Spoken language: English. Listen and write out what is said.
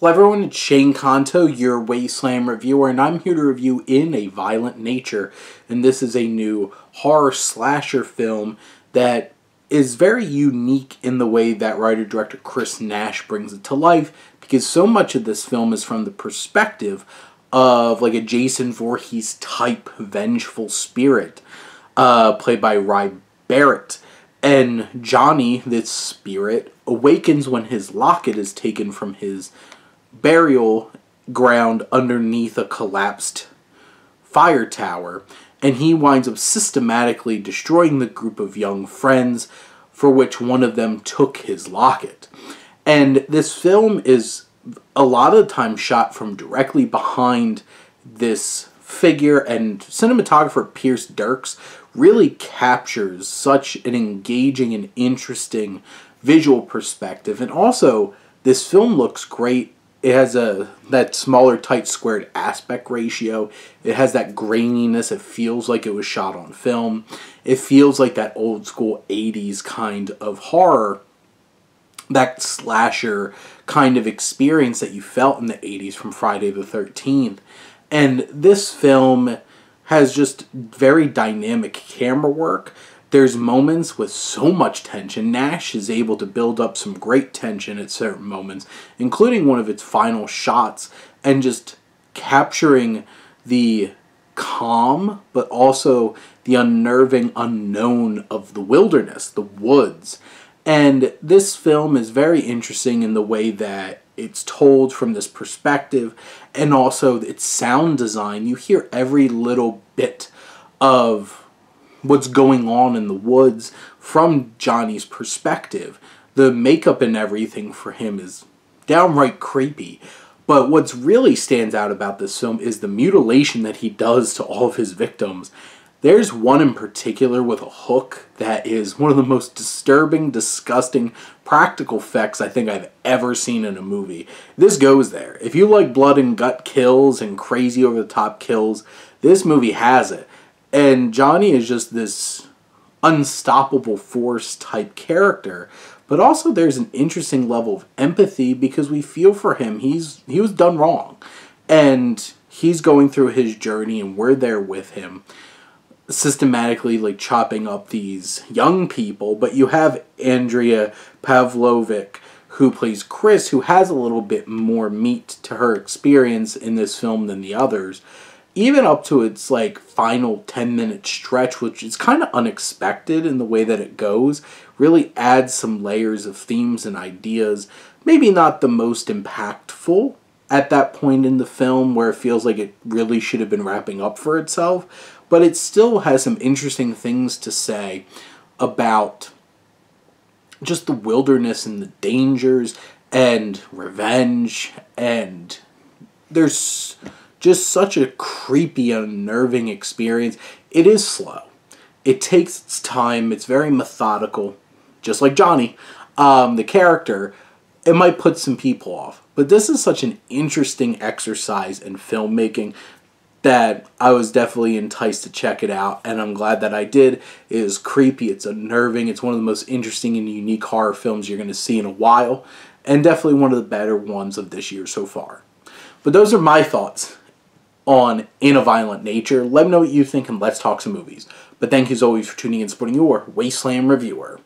Hello everyone, it's Shane Kanto, your Wasteland reviewer, and I'm here to review In a Violent Nature. And this is a new horror slasher film that is very unique in the way that writer-director Chris Nash brings it to life, because so much of this film is from the perspective of like a Jason Voorhees type vengeful spirit, uh, played by Ry Barrett. And Johnny, this spirit, awakens when his locket is taken from his burial ground underneath a collapsed fire tower, and he winds up systematically destroying the group of young friends for which one of them took his locket. And this film is a lot of the time shot from directly behind this figure, and cinematographer Pierce Derks really captures such an engaging and interesting visual perspective. And also, this film looks great it has a that smaller tight squared aspect ratio. It has that graininess. It feels like it was shot on film. It feels like that old school 80s kind of horror that slasher kind of experience that you felt in the 80s from Friday the 13th and this film has just very dynamic camera work there's moments with so much tension. Nash is able to build up some great tension at certain moments, including one of its final shots, and just capturing the calm, but also the unnerving unknown of the wilderness, the woods. And this film is very interesting in the way that it's told from this perspective and also its sound design. You hear every little bit of what's going on in the woods from Johnny's perspective. The makeup and everything for him is downright creepy. But what's really stands out about this film is the mutilation that he does to all of his victims. There's one in particular with a hook that is one of the most disturbing, disgusting practical effects I think I've ever seen in a movie. This goes there. If you like blood and gut kills and crazy over the top kills, this movie has it. And Johnny is just this unstoppable force type character. But also there's an interesting level of empathy because we feel for him. He's he was done wrong. And he's going through his journey and we're there with him systematically like chopping up these young people, but you have Andrea Pavlovic who plays Kris who has a little bit more meat to her experience in this film than the others even up to its like final 10 minute stretch which is kind of unexpected in the way that it goes really adds some layers of themes and ideas maybe not the most impactful at that point in the film where it feels like it really should have been wrapping up for itself but it still has some interesting things to say about just the wilderness and the dangers and revenge and there's just such a creepy, unnerving experience. It is slow. It takes its time. It's very methodical, just like Johnny, um, the character. It might put some people off, but this is such an interesting exercise in filmmaking that I was definitely enticed to check it out, and I'm glad that I did. It is creepy, it's unnerving, it's one of the most interesting and unique horror films you're going to see in a while, and definitely one of the better ones of this year so far. But those are my thoughts on In a Violent Nature. Let me know what you think and let's talk some movies. But thank you as always for tuning in and supporting your Wasteland Reviewer.